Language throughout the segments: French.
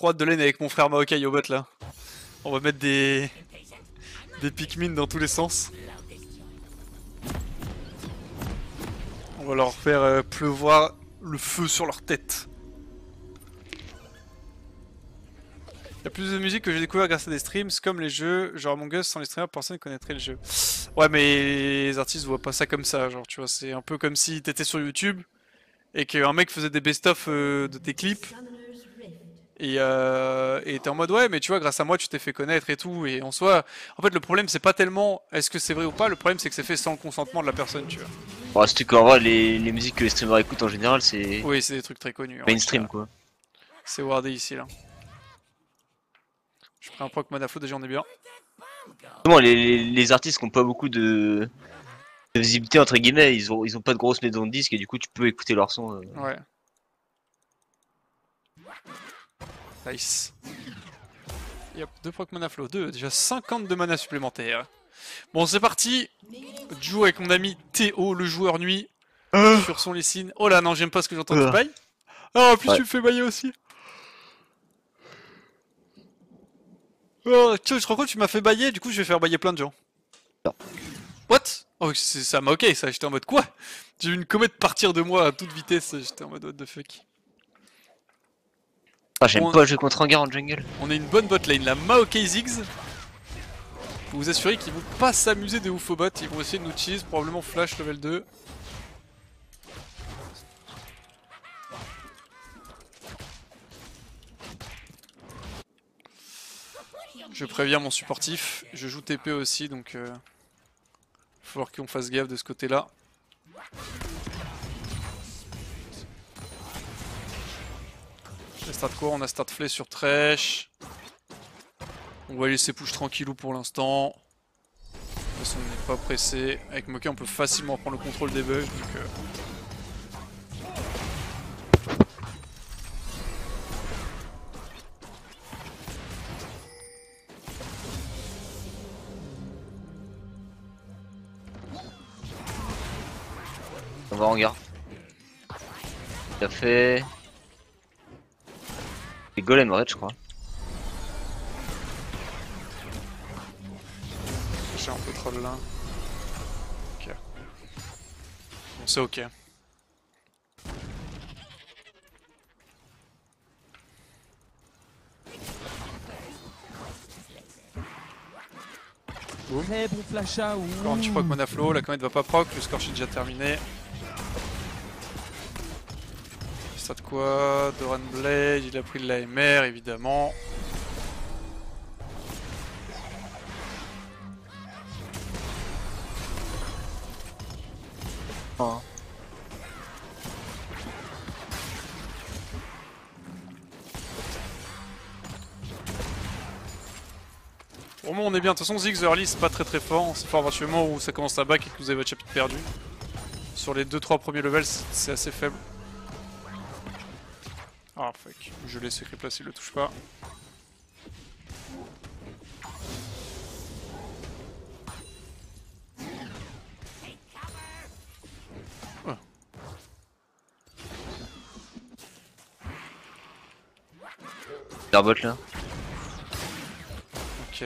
de lane avec mon frère Maokai au bot là. On va mettre des... Des Pikmin dans tous les sens. On va leur faire euh, pleuvoir le feu sur leur tête. Il y a plus de musique que j'ai découvert grâce à des streams, comme les jeux, genre Among Us, sans les streamers, personne ne connaîtrait le jeu. Ouais, mais les artistes voient pas ça comme ça, genre, tu vois, c'est un peu comme si t'étais sur YouTube et qu'un mec faisait des best-of euh, de tes clips et euh, t'es en mode ouais mais tu vois grâce à moi tu t'es fait connaître et tout et en soi en fait le problème c'est pas tellement est-ce que c'est vrai ou pas le problème c'est que c'est fait sans le consentement de la personne tu vois Bon, c'est qu'en vrai, les, les musiques que les streamers écoutent en général, c'est oui c'est des trucs très connus mainstream quoi. c'est wardé ici là je prends un proc Manaflo déjà on est bien Justement, les, les, les artistes qui ont pas beaucoup de, de visibilité, entre guillemets, ils ont, ils ont pas de grosses maisons de disques et du coup, tu peux écouter leur son. euh. ouais nice Yep, 2 proc Manaflo 2 déjà 50 de mana supplémentaires. Bon c'est parti. Joue avec mon ami Théo le joueur nuit sur son Lysine oh là non j'aime pas ce que j'entends tu Euh. bailles oh en plus Ouais. tu me fais bailler aussi. Oh, tu te rends compte, tu m'as fait bailler, du coup je vais faire bailler plein de gens. Non. What? Oh, ça m'a ok ça, j'étais en mode quoi? J'ai vu une comète partir de moi à toute vitesse, j'étais en mode what the fuck. Ah, j'aime pas jouer contre un gars en jungle. On a une bonne bot lane, la Maokai Ziggs. Faut vous assurer qu'ils vont pas s'amuser de ouf au bot, ils vont essayer de nous cheese, probablement flash level 2. Je préviens mon supportif, je joue TP aussi donc euh, faut falloir qu'on fasse gaffe de ce côté là. On a start quoi On a start flay sur Tresh. On va laisser push tranquillou pour l'instant. De toute façon, on n'est pas pressé. Avec Moka, on peut facilement prendre le contrôle des bugs. Donc, euh, On va en gare. Il Les golem red, je crois. J'ai un peu troll là. Ok. Bon, c'est ok. Très bon flash out. Encore un petit proc mana flow, la comète va pas proc, le scorch est déjà terminé. Ça de quoi Doran Blade, il a pris de l'AMR évidemment. Au moins on est bien, de toute façon Ziggs early c'est pas très très fort, c'est fort à partir du moment où ça commence à back et que vous avez votre chapitre perdu. Sur les 2-3 premiers levels c'est assez faible. Je laisse creep là s'il le touche pas. Bot là. Ok.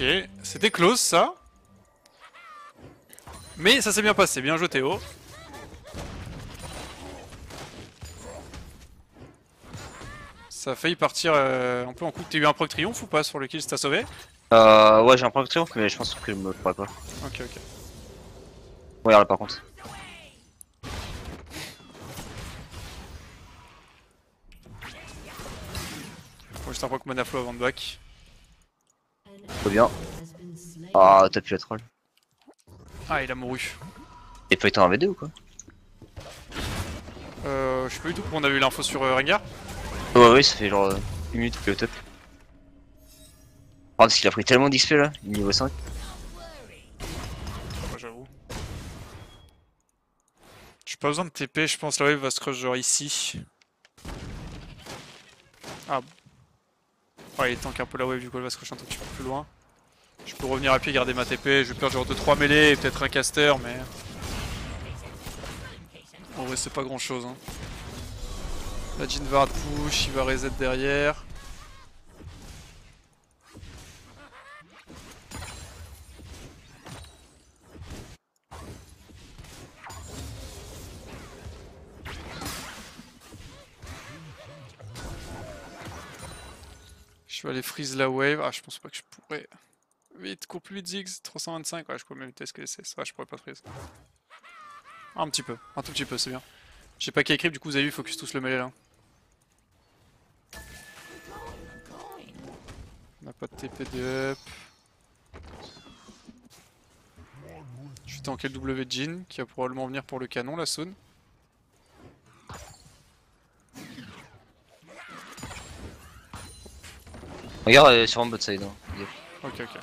Ok, c'était close ça. Mais ça s'est bien passé, bien joué Théo. Ça a failli partir euh, un peu en coup. T'as eu un proc triomphe ou pas sur le kill, ça t'a sauvé? Euh, ouais, j'ai un de triomphe, mais je pense que je me pourrais pas. Ok, ok. Regarde là par contre. Faut juste un proc mana flow avant de back. Trop bien. Ah, t'as pu la troll. Ah, il a mouru. Et pas été en V2 ou quoi? Euh, je sais pas du tout on a eu l'info sur euh, Rengar. Ouais, ouais, ça fait genre euh, une minute qu'il est au top. Oh, parce qu'il a pris tellement d'XP là, niveau 5. Ouais, j'avoue. Je pas besoin de TP, je pense la wave va se crush genre ici. Ah. Ouais, il tank un peu la wave, du coup elle va se crush un tout petit peu plus loin. Je peux revenir à pied, garder ma TP, je vais perdre genre 2-3 mêlées et peut-être un caster, mais... En vrai c'est pas grand chose. Hein. La Jin va push, il va reset derrière. Je vais aller freeze la wave. Ah, je pense pas que je pourrais. Vite, cours plus vite, Ziggs. 325. Ouais, je peux même tester que les CS. Ouais, je pourrais pas freeze. Un petit peu. Un tout petit peu, c'est bien. J'ai pas qu'à du coup, vous avez vu, focus tous le mêlée là. On n'a pas de TP de up. Je suis tanké le W Jin qui va probablement venir pour le canon la zone. Regarde, elle est sur un bot side. Hein. Ok, ok.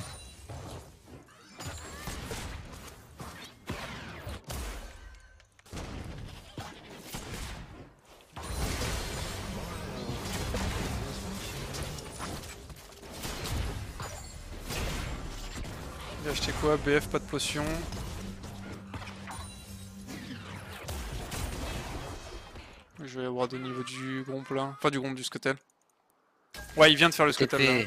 Quoi BF, pas de potion. Je vais avoir de niveau du grompe là. Enfin du grompe du scotel. Ouais, il vient de faire le scuttle là.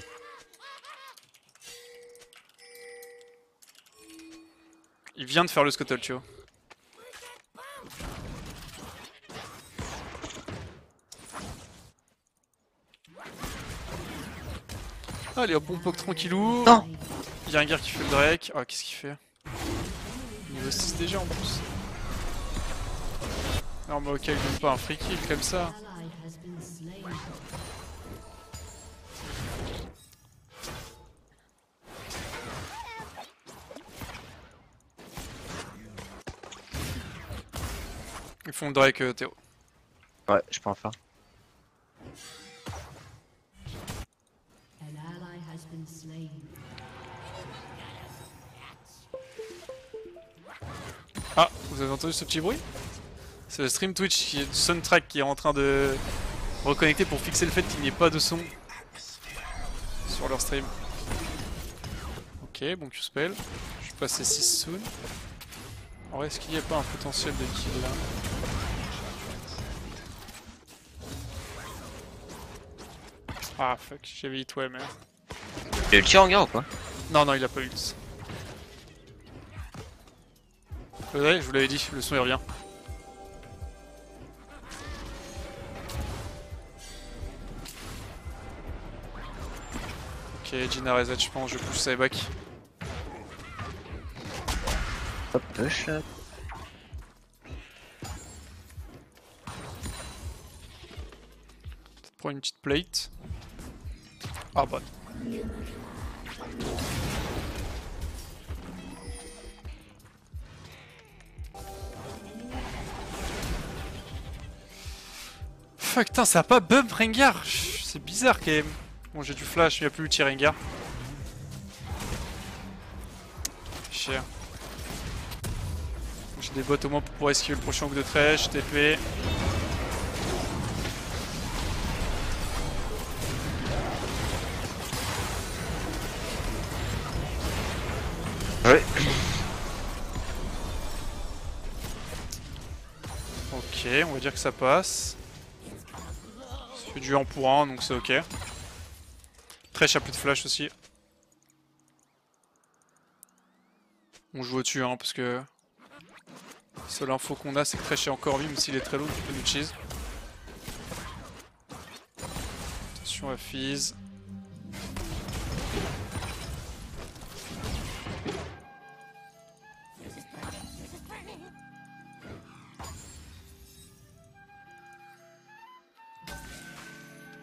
Il vient de faire le scuttle, tu vois. Allez hop, on poke tranquillou. Non Il y a un gars qui fait le Drake. Ah, qu'est-ce qu'il fait Niveau 6 déjà en plus. Non, mais ok, il donne pas un free kill comme ça. Ils font Drake euh, Théo. Ouais, je peux en faire. Ah, vous avez entendu ce petit bruit? C'est le stream Twitch qui est soundtrack qui est en train de reconnecter pour fixer le fait qu'il n'y ait pas de son sur leur stream. Ok, bon Q-spell. Je vais passer 6 soon. Alors est-ce qu'il n'y a pas un potentiel de kill là? Ah fuck, j'avais hit ouais mais... Il a le tir en gare ou quoi? Non non il a pas eu Ouais, je vous l'avais dit, le son il revient. Ok, Gina reset je pense, je pousse ça back. Hop, push. Prends une petite plate. Ah bah. Fuck, putain, ça a pas bump Rengar C'est bizarre quand même. Bon, j'ai du flash, il n'y a plus l'outil Rengar. Cher. J'ai des bots au moins pour pouvoir esquiver le prochain hook de trèche, TP. Ouais. Ok, on va dire que ça passe. Du 1 pour 1, donc c'est ok. Trèche a plus de flash aussi. On joue au-dessus, hein, parce que... Seule info qu'on a, c'est que Trèche est encore vie, même s'il est très lourd, tu peux nous cheese. Attention à Fizz.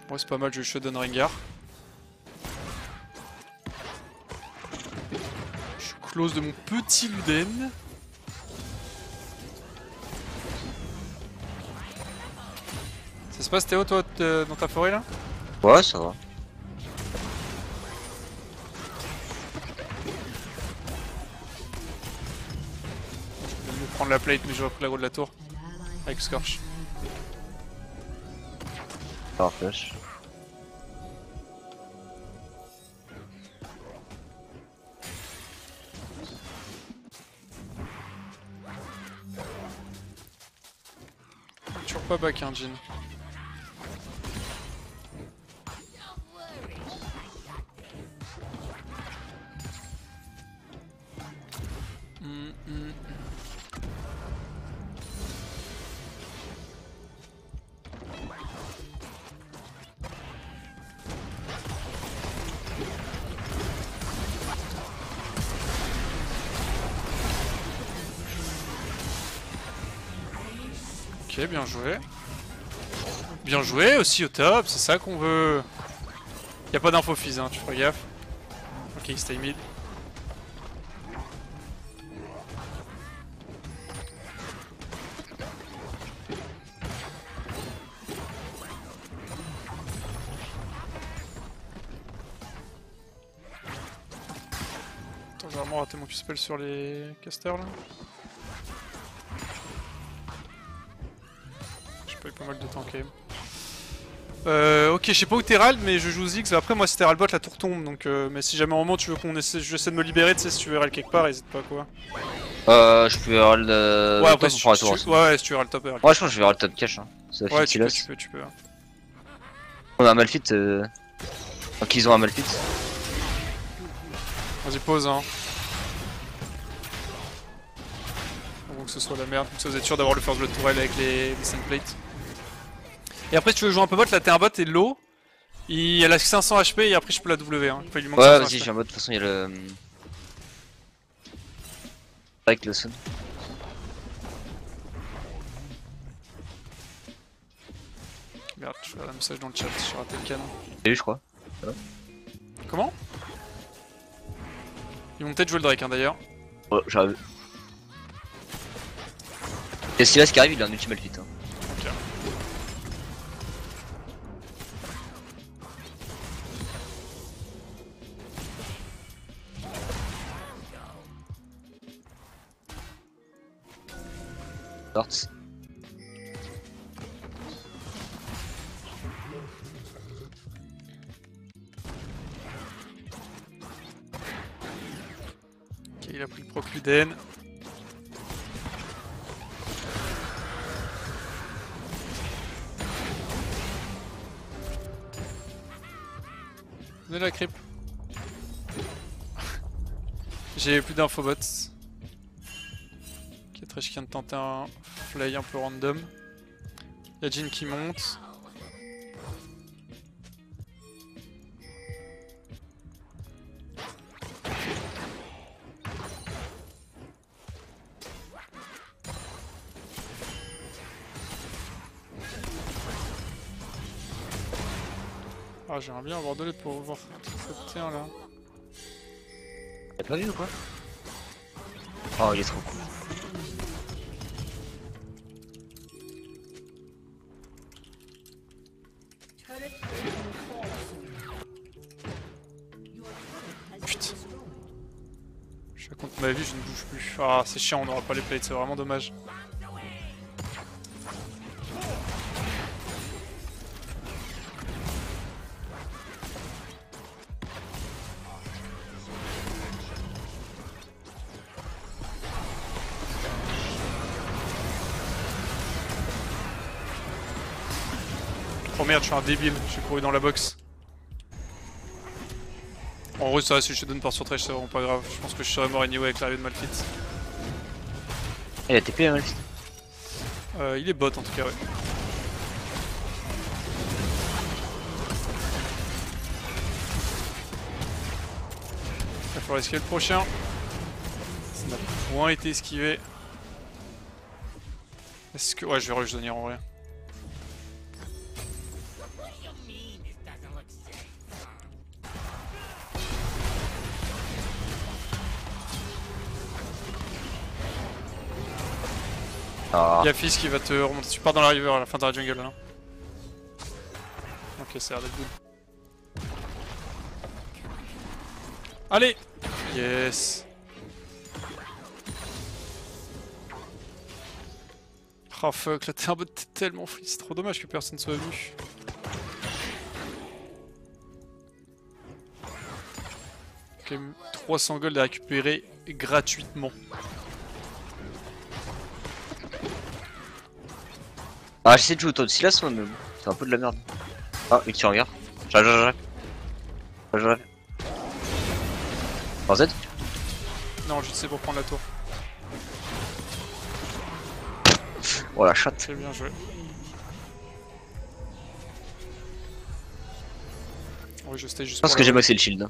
Ouais, c'est pas mal, je Shodan Rengar. Je suis close de mon petit Luden. Ça se passe Théo toi dans ta forêt là? Ouais ça va. Je vais prendre la plate mais je vais la l'aggro de la tour. Avec Scorch. Toujours pas back, hein, Jin. Ok, bien joué. Bien joué aussi au top, c'est ça qu'on veut. Y a pas d'info fizz, hein, tu feras gaffe. Ok, stay mid. Attends, j'ai vraiment raté mon Q-spell sur les casters là. Pas mal de temps quand même. Euh, ok, je sais pas où t'es Rald, mais je joue Ziggs. Après, moi, si t'es Ralbot, la tour tombe. Donc, euh, mais si jamais un moment tu veux qu'on essaie, j'essaie de me libérer, tu sais, si tu veux Rald quelque part, hésite pas quoi. Euh, je peux avoir le. ouais, après, top si tu, la tour tu- aussi. ouais, ouais, si tu veux Rald top, Rald. Ouais, je pense que je vais le top cash. Hein. Ça Ouais, tu peux, tu peux, tu peux. On a un Malfit. Euh... Donc ils ont un Malfit. Vas-y, pause, hein. Avant que ce soit la merde, comme ça vous êtes sûr d'avoir le first blood tourelle avec les, les plates. Et après, si tu veux jouer un peu bot, là t'es un bot, t'es low. Il elle a 500 HP et après je peux la W. Hein. Enfin, il lui manque Ouais, 500 vas-y, j'ai un mode. De toute façon, il y a le. Avec le son. Merde, je regarde un message dans le chat, j'ai raté le canon. T'as eu, je crois. Comment? Ils vont peut-être jouer le Drake hein, d'ailleurs. Ouais, j'arrive. A Silas qui arrive, il a un ulti Malfit. Hein. Venez la creep. J'ai plus d'infobots. Qui vient de tenter un fly un peu random. Y'a Jin qui monte. Ah, j'aimerais bien avoir de l'aide pour voir cette terre là. T'as pas vu ou quoi Oh, il est trop cool. Putain. Je de ma vie, je ne bouge plus. Ah, c'est chiant, on n'aura pas les plates, c'est vraiment dommage. Je suis un débile, j'ai couru dans la box. En vrai, ça, si je te donne par surtrash, c'est vraiment pas grave. Je pense que je serais mort anyway avec l'arrivée de Malfit. Il a TP, hein, Malfit. Euh, il est bot en tout cas, ouais. Il va falloir esquiver le prochain. Ça n'a point été esquivé. Est-ce que. Ouais, je vais Zonir en vrai. Ah, Il y a Fizz qui va te remonter. Tu pars dans la river à la fin de la jungle là. Ok, ça a l'air d'être. Allez Yes Oh fuck, un bot t'es tellement free, c'est trop dommage que personne soit venu. Même 300 gold à récupérer gratuitement. Ah, j'essaie de jouer autour de Silas, moi, mais c'est un peu de la merde. Ah, mais qui regarde J'arrive, j'arrive, j'arrive. En Z Non, je sais pour prendre la tour. Oh la chatte. Très bien joué. Oui, je juste Je pense que j'ai maxé le shield. hein.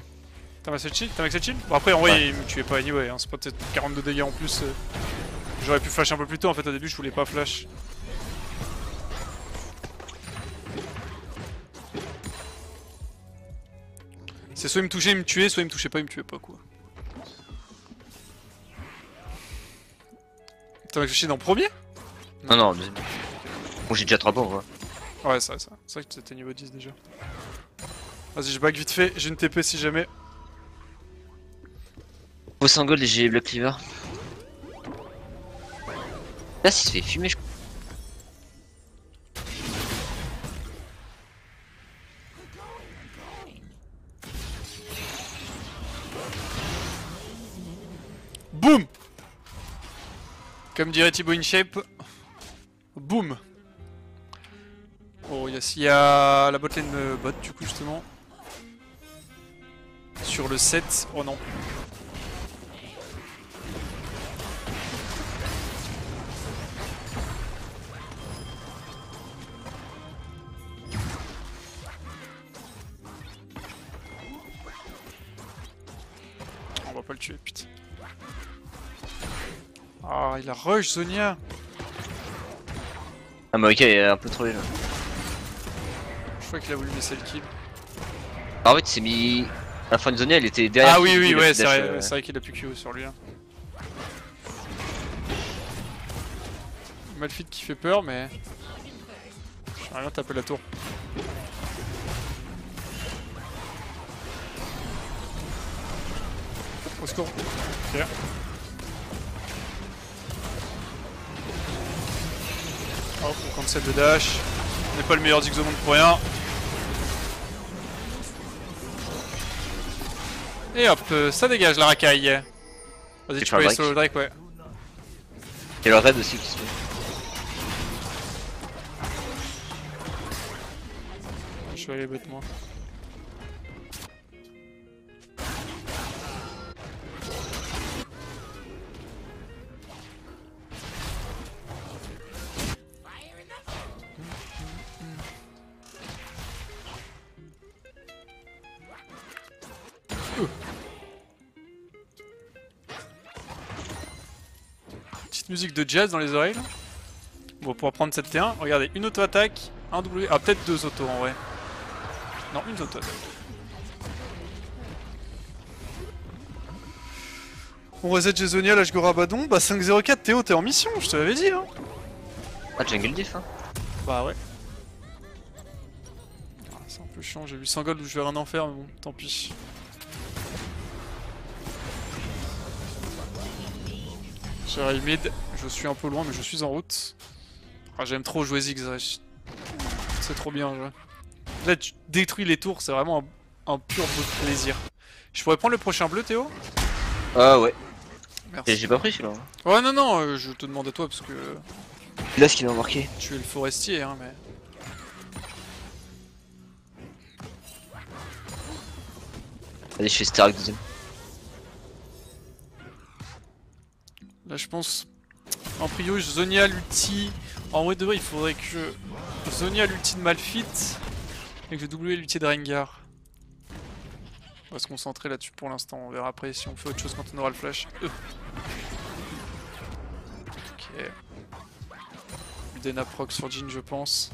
T'as maxé le shield? T'as maxé le shield? Bon après en vrai Ouais. il me tuait pas anyway, hein. c'est pas peut-être 42 dégâts en plus. euh. J'aurais pu flash un peu plus tôt en fait au début je voulais pas flash. C'est soit il me touchait, il me tuait, soit il me touchait pas, il me tuait pas quoi. T'as maxé le shield en premier? Non, non, deuxième. Bon, j'ai déjà 3 points, quoi. Ouais c'est vrai ça, c'est vrai que t'étais niveau 10 déjà. Vas-y je back vite fait, j'ai une TP si jamais. Faut 100 gold et j'ai Black Cleaver. Là, il se fait fumer, je Boum Comme dirait Thibaut InShape, boum Oh il y a la botlane euh, bot du coup justement. Sur le 7, oh non. On va pas le tuer, putain. Ah, il a rush Zonia Ah, mais ok, il est un peu trop là. Je crois qu'il a voulu laisser le kill. Ah, en fait, il s'est mis. La fin de zone, elle était derrière. Ah oui, oui, ouais, c'est vrai, euh, vrai qu'il a plus Q sur lui. hein. Malfit qui fait peur, mais. J'aimerais bien taper la tour. Au secours. Ok. Hop, on cancel le dash. On n'est pas le meilleur Ziggs au monde pour rien. Et hop, euh, ça dégage la racaille. Vas-y, Tu peux aller sur le Drake, ouais. Il y a le raid aussi qui se fait. Je vais aller bête Petite musique de jazz dans les oreilles. là. Bon, pour prendre cette T1, regardez, une auto-attaque, un W, ah peut-être deux autos en vrai. Non, une auto. On reset Jasonia, Rabadon, bah 5-0-4, Théo t'es en mission, je te l'avais dit hein. Ah, jungle diff, hein. Bah ouais. Ah, c'est un peu chiant, j'ai vu 100 gold où je vais rien en faire, mais bon, tant pis. Mid, je suis un peu loin, mais je suis en route. Ah, J'aime trop jouer Zigzag. C'est trop bien, ouais. Là, tu détruis les tours, c'est vraiment un, un pur plaisir. Je pourrais prendre le prochain bleu, Théo? Ah, ouais. Et Merci. j'ai pas pris celui-là. hein. Ouais, non, non, euh, je te demande à toi parce que Là, ce qui m'a marqué. tu es le forestier, hein, mais. Allez, je fais Stark deuxième. Là, je pense. En prio, Zonia l'ulti. En vrai de vrai, il faudrait que Zonia l'ulti de Malfit et que je W l'ulti de Rengar. On va se concentrer là-dessus pour l'instant. On verra après si on fait autre chose quand on aura le flash. Euh. Ok. Udena proc sur Jin, je pense.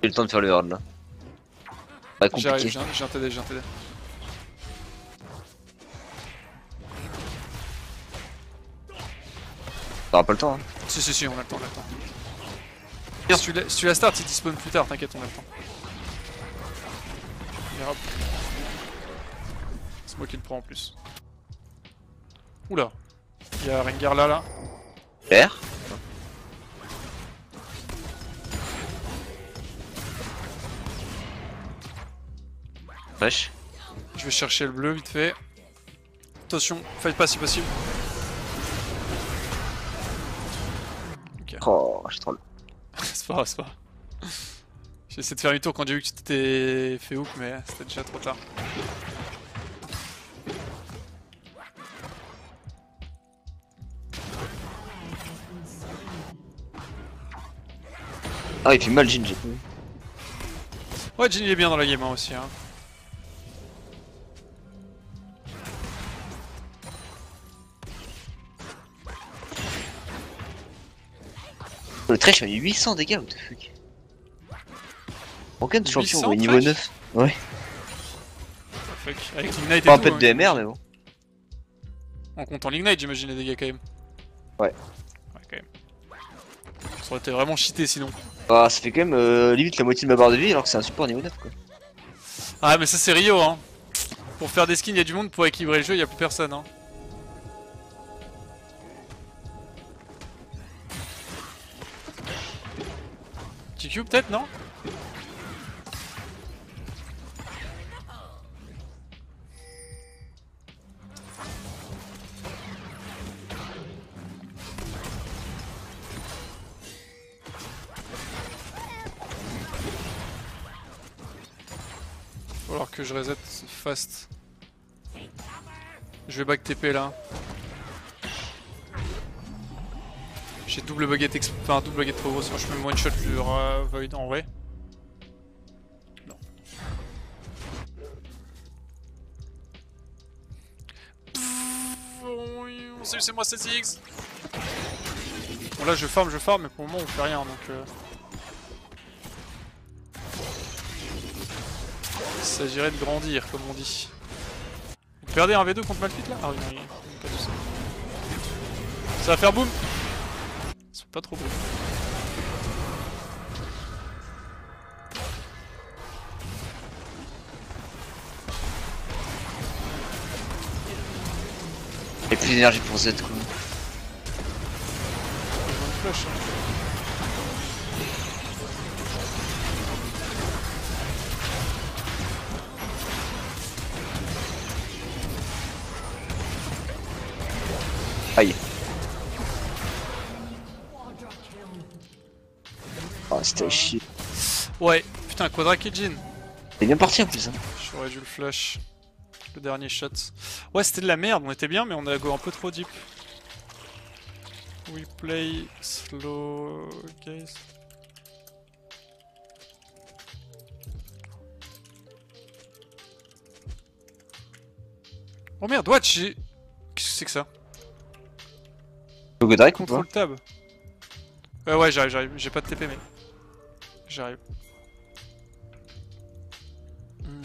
J'ai le temps de faire le hard là. J'arrive, compliqué. j'ai un TD, j'ai un TD. T'auras pas le temps, hein. Si, si, si, on a le temps, on a le temps. Si tu, la, si tu la start, il despawn plus tard, t'inquiète, on a le temps. C'est moi qui le prends en plus. Oula. Il y a Rengar là, là. Vert. Wesh. Je vais chercher le bleu vite fait. Attention, faites pas si possible. Oh, je troll. c'est pas grave, c'est pas grave. J'ai essayé de faire une tour quand j'ai vu que tu t'étais fait hook, mais c'était déjà trop tard. Ah, il fait mal, Jin, j'ai Ouais, Jin il est bien dans la game hein, aussi. Hein. Le trash a 800 dégâts, what the fuck. Aucun 800 champion au niveau trash 9. Ouais. Fuck. Avec l'Ignite Pas un peu de hein. DMR, mais bon. En comptant l'Ignite, j'imagine les dégâts quand même. Ouais. Ouais, quand même. Ça aurait été vraiment cheaté sinon. Ah, ça fait quand même euh, limite la moitié de ma barre de vie alors que c'est un support niveau 9 quoi. Ah, mais ça c'est Rio, hein. Pour faire des skins, il y a du monde. Pour équilibrer le jeu, il y a plus personne, hein. TQ peut-être, non Va falloir que je reset fast. Je vais back TP là. J'ai double baguette exp... enfin double baguette trop grosse, moi je peux one shot le void en vrai. Non. Salut c'est moi CSX Bon là je farm, je farm mais pour le moment on fait rien donc euh... Il s'agirait de grandir, comme on dit. Vous perdez un V2 contre Malphite là? Ah oui, non, il. Ça va faire boum pas trop beau. Et plus d'énergie pour Z quoi. Aïe. Chier. Ouais, putain, Quadra Kijin. C'est bien parti en plus. Hein. J'aurais dû le flash. Le dernier shot. Ouais, c'était de la merde, on était bien, mais on a go un peu trop deep. We play slow, guys. Oh merde, watch, j'ai... Qu'est-ce que c'est que ça? Au Godric ou pas? Contrôle tab. Euh, ouais, j'arrive, j'arrive. J'ai pas de TP, mais. J'arrive. Hmm.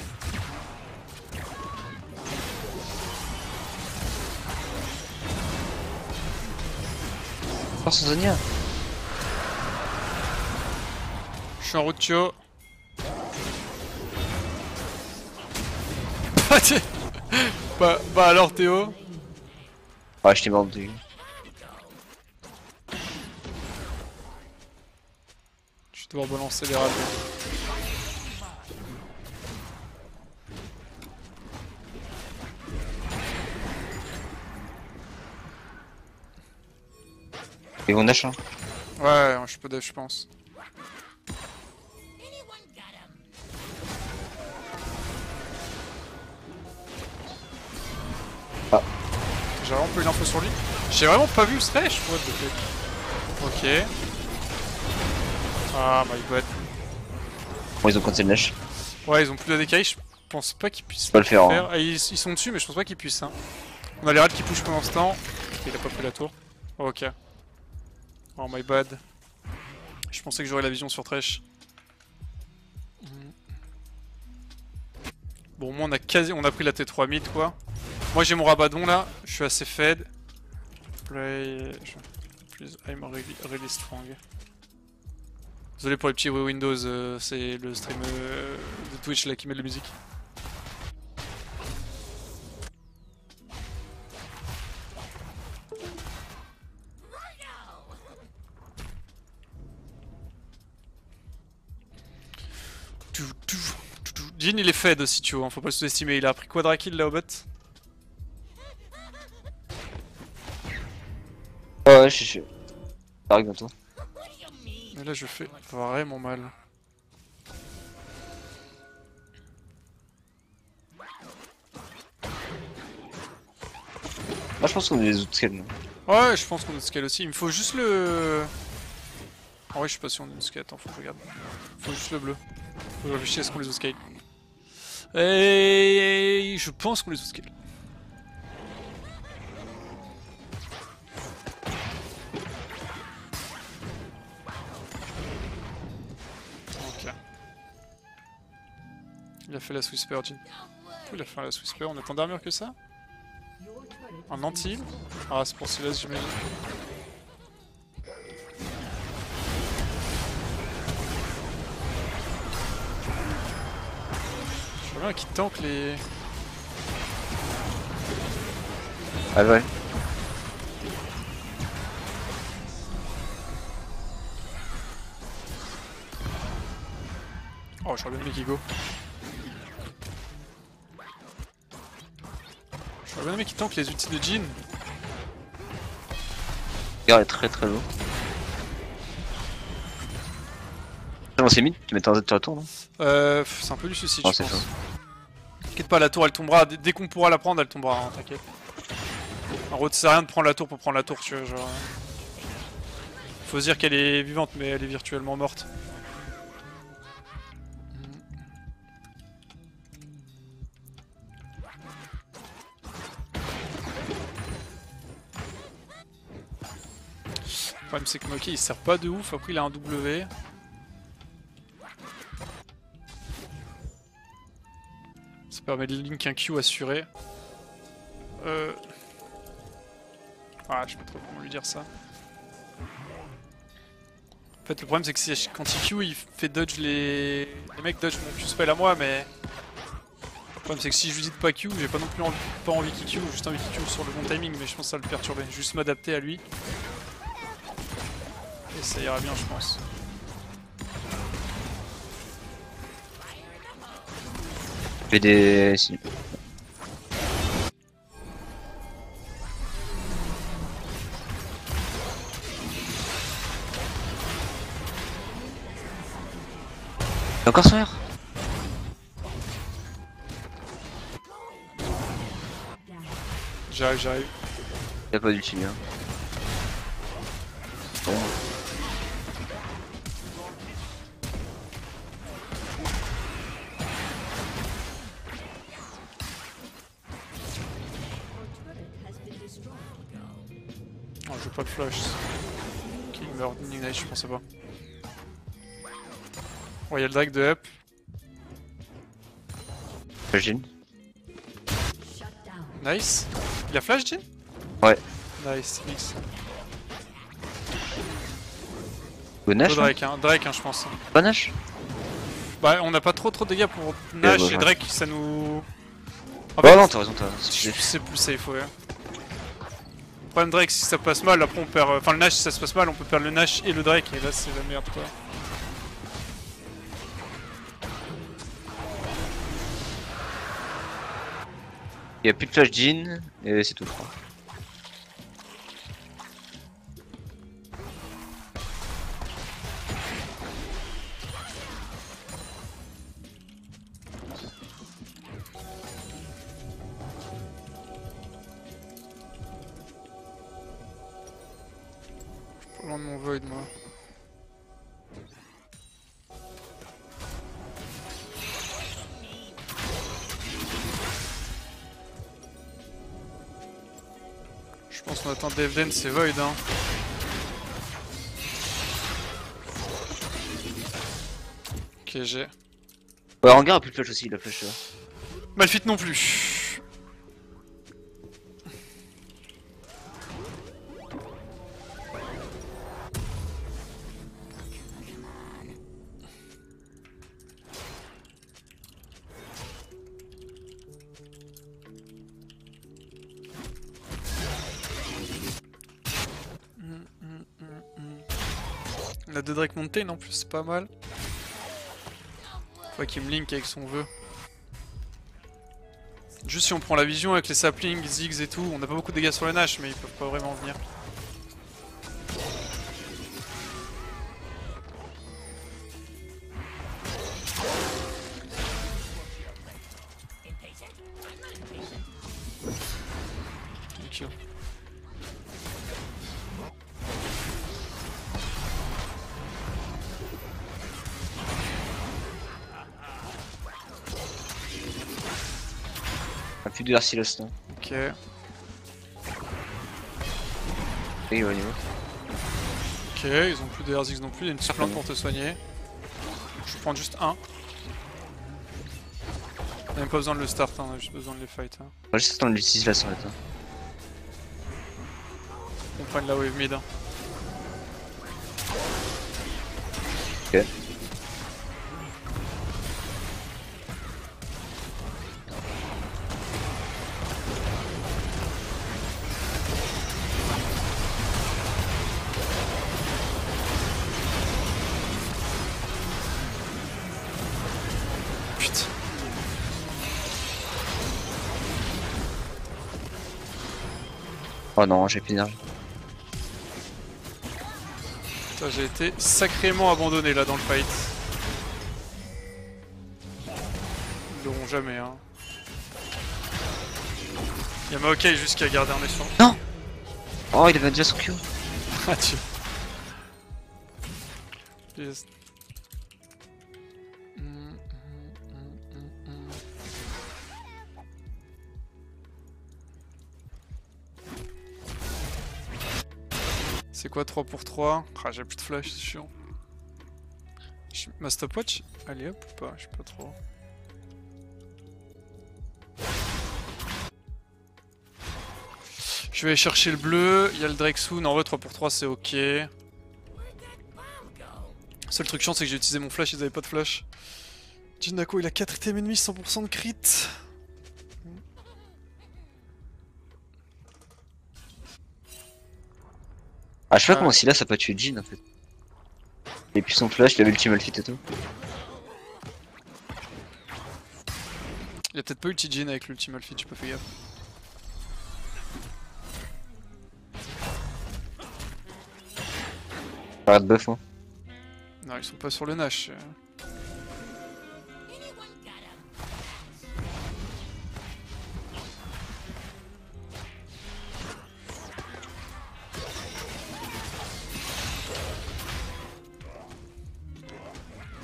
Force Zonia. Je suis en route. Ah, bah, bah alors Théo? Ah, j'étais mort de. Je vais devoir balancer les radios. Et on Nash hein. Ouais, je peux def, je pense. Ah. J'ai vraiment pas eu l'info sur lui. J'ai vraiment pas vu le slash, what the fuck. Ok. Ah my god. Bon, ils ont cancel Nash. Ouais, ils ont plus de DKI, je pense pas qu'ils puissent Pas le faire, hein. Ah, ils, ils sont dessus, mais je pense pas qu'ils puissent. Hein. On a les rats qui push pendant ce temps. Il a pas pris la tour. Oh, ok. Oh my bad. Je pensais que j'aurais la vision sur Thresh. Hmm. Bon, moi on a quasi, on a pris la T3 mid quoi. Moi j'ai mon rabadon là, je suis assez fed. Play, please, I'm really, really strong. Désolé pour les petits Windows, euh, c'est le stream euh, de Twitch là qui met de la musique. Jin il est fed si tu veux, hein, faut pas le sous-estimer, il a pris quadra kill là au bot. Ouais, je suis. J'arrive bientôt. Hein. Mais là je fais vraiment mal. Moi, je pense qu'on est des autres scales. Ouais, je pense qu'on a scale aussi. Il me faut juste le. En vrai, je sais pas si on une scale. Attends, faut que je regarde. Faut juste le bleu. Faut réfléchisse à ce qu'on les scale. Et je pense qu'on les scale. Fait la Swisper, Jin. Il a fait la Swisper. On attend d'armure que ça Un anti Ah, c'est pour Silas, j'imagine. Je vois bien qui tank les. Ah, ouais. Oh, j'aurais bien aimé qu'il bien aimé qu'il tank les outils de Jin. Regarde, est très très lourd. C'est bon, c'est mid, tu mets un Z sur la tour, non Euh, c'est un peu du suicide, Oh, je pense. T'inquiète pas, la tour elle tombera. Dès dès qu'on pourra la prendre, elle tombera, hein, t'inquiète. En gros, ça sert à rien de prendre la tour pour prendre la tour, tu vois. Genre... Faut se dire qu'elle est vivante, mais elle est virtuellement morte. Le problème c'est que Moki il sert pas de ouf, après il a un W. Ça permet de link un Q assuré. Euh... Ah, je sais pas trop comment lui dire ça. En fait, le problème c'est que quand il Q, il fait dodge les... Les mecs dodge mon Q spell à moi, mais... Le problème c'est que si je lui dis de pas Q, j'ai pas non plus envie, pas envie qu'il Q, juste envie qu'il Q sur le bon timing, mais je pense que ça va le perturber. Juste m'adapter à lui. Ça ira bien, je pense. Fais des. encore son R J'arrive, j'arrive. Y'a pas d'ultime hein. Je pensais pas. Oh, y'a le drag de up. J'imagine. Nice. Il a flash, Jin Ouais. Nice, X. Gonache Go Drake, hein. Drake, hein, je pense. Gonache Bah, on a pas trop trop de dégâts pour Nash bah, et. Drake, ça nous. En Oh fait, non, t'as raison, t'as raison. c'est plus safe, ouais. Problème Drake, si ça passe mal, après on perd. euh, Enfin, le Nash, si ça se passe mal, on peut perdre le Nash et le Drake, et là c'est la merde, quoi. Y'a plus de flash jean, et c'est tout, je crois. C'est void, hein. Ok, j'ai. Ouais, Rangar a plus de flash aussi, il a flash. euh. Malfit non plus. A deux Drake montés en plus, c'est pas mal. Faut qu'il me link avec son vœu. Juste si on prend la vision avec les saplings, zigs et tout, on n'a pas beaucoup de dégâts sur les Nash, mais ils peuvent pas vraiment venir. De. Ok. Oui, ouais, niveau. Ok, ils ont plus de RZX non plus, il y a une petite plante pour te soigner. Je vais prendre juste un. On a même pas besoin de le start, hein, on a juste besoin de les fight. Hein. On va juste attendre l'utilise là sur le temps. On prenne la wave mid. hein. Ok. Oh non, j'ai plus d'énergie. Putain, J'ai été sacrément abandonné là dans le fight. Ils l'auront jamais hein. Y'a Maokai juste qui a gardé un œil sur Oh, il avait déjà son Q. Ah tu. C'est quoi 3 pour 3 Ah j'ai plus de flash, c'est chiant. Ma stopwatch Allez hop ou pas Je sais pas trop. Je vais aller chercher le bleu, il y a le Drake Soon, en vrai 3 pour 3 c'est ok. Seul truc chiant c'est que j'ai utilisé mon flash, ils avaient pas de flash. Jinako il a 4 items ennemis, 100% de crit. Ah, je sais pas Ah comment si là ça peut tuer Jin en fait. Et puis son flash, il avait l'ultime fit et tout. Il a peut-être pas ulti Jin avec l'ultime Alpha, j'ai pas fait gaffe. Pas de buff, hein. Non, ils sont pas sur le Nash.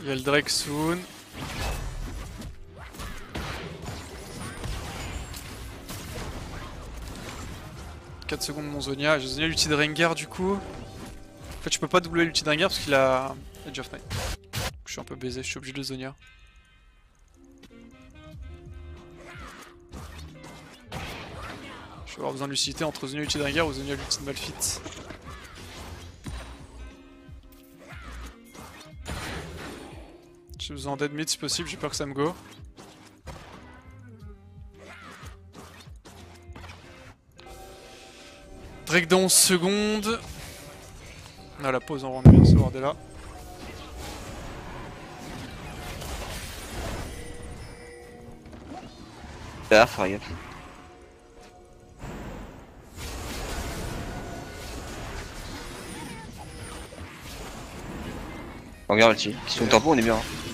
Il y a le Drake soon. « 4 secondes mon Zonia, j'ai Zonia l'ulti de Rengar du coup. En fait je peux pas doubler l'ulti de Rengar parce qu'il a Edge of Night. Je suis un peu baisé, je suis obligé de Zonia. Je vais avoir besoin de lucidité entre Zonia l'ulti de Rengar ou Zonia l'ulti de. J'ai besoin d'aide mid si possible, j'ai peur que ça me go. Drake dans 11 secondes. On a la pause en rend bien ce ward est là. Là, faut gaffe. Regarde l'ulti. Si on tempo, on est bien. hein.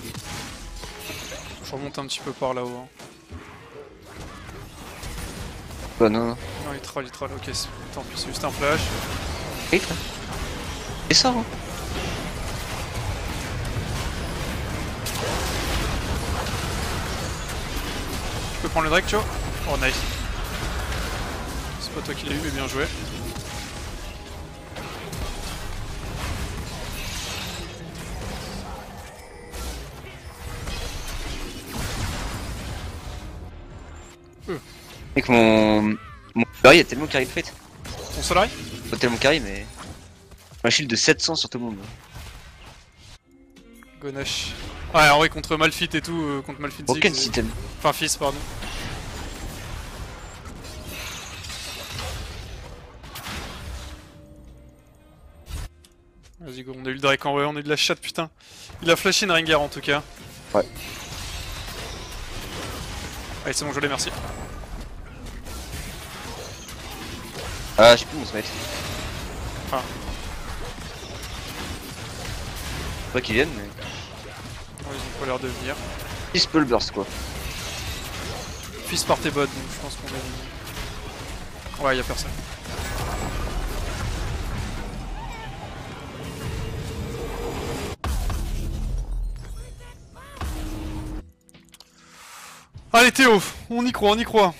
Je remonte un petit peu par là-haut. hein. Bah non, non. Non, il troll, il troll. Ok, tant pis, c'est juste un flash. Et ça, hein. Je peux prendre le Drake, tu vois? Oh, nice. C'est pas toi qui l'as eu, mais bien joué. Mec, mon. Mon carry a tellement carry le fait. Ton Solari Pas tellement carry, mais. Un shield de 700 sur tout le monde. Gonash. Ouais, en vrai, contre Malphite et tout, euh, contre Ziggs Aucun système. Enfin, fils, pardon. Vas-y, go, on a eu le Drake en vrai, on a eu de la chatte, putain. Il a flashé une Rengar en tout cas. Ouais. Allez, c'est bon, je l'ai, merci. Ah, j'ai plus mon smite. Ah. Pas qu'ils viennent, mais. Ouais, ils ont pas l'air de venir. Six peu le burst quoi. Fils par tes bots, donc je pense qu'on est. Ouais, y'a personne. Allez Théo, on y croit, on y croit.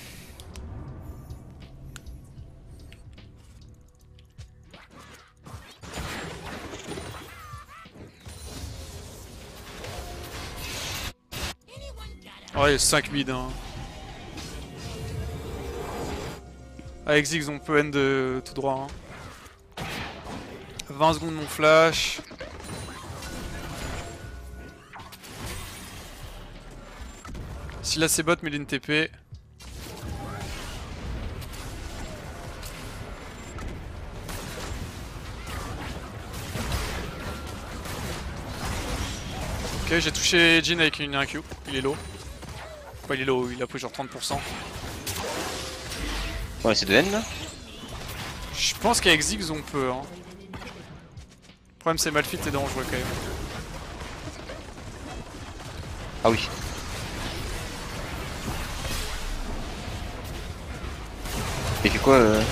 Ouais, 5 mid hein. Avec Ziggs on peut end euh, tout droit. hein. 20 secondes mon flash. Si là c'est bot mais a une TP. Ok j'ai touché Jin avec une 1 Q, il est low. Enfin il est low, il a pris genre 30%. Ouais, c'est de N là Je pense qu'avec Ziggs on peut. Hein. Le problème c'est Malfit et dangereux quand même. Ah oui. Il fait quoi euh...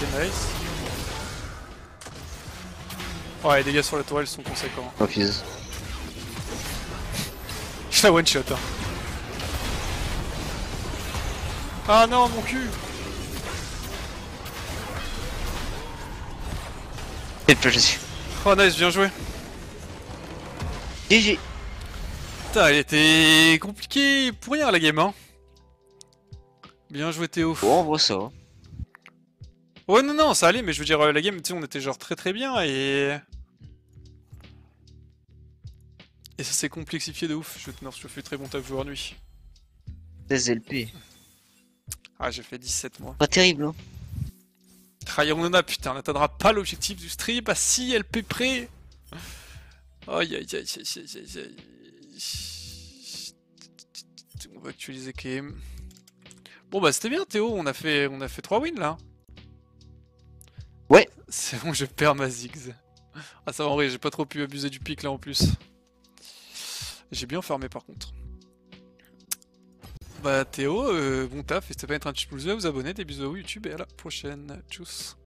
Ok nice. Ouais les dégâts sur la tourelle sont conséquents. Oh fizz. Je la one shot hein. Ah non mon cul Et. Oh nice bien joué GG. Putain elle était compliquée pour rien la game hein Bien joué Théo Bon, on voit ça. Ouais non non ça allait mais je veux dire euh, la game tu sais on était genre très très bien et... Et ça s'est complexifié de ouf, je, non, je fais très bon taf joueur nuit. 16 LP. Ah j'ai fait 17 mois. Pas terrible hein. Rayonona, putain, on n'atteindra pas l'objectif du stream à 6 LP près Aïe aïe aïe aïe aïe aïe aïe. On va actualiser quand même. Bon bah c'était bien Théo, on a fait on a fait 3 wins là. Ouais. C'est bon, je perds ma Ziggs. Ah ça va en vrai, j'ai pas trop pu abuser du pic là en plus. J'ai bien fermé par contre. Bah Théo, euh, bon taf, n'hésitez pas à mettre un petit pouce bleu, vous abonner, des bisous à YouTube et à la prochaine. Tchuss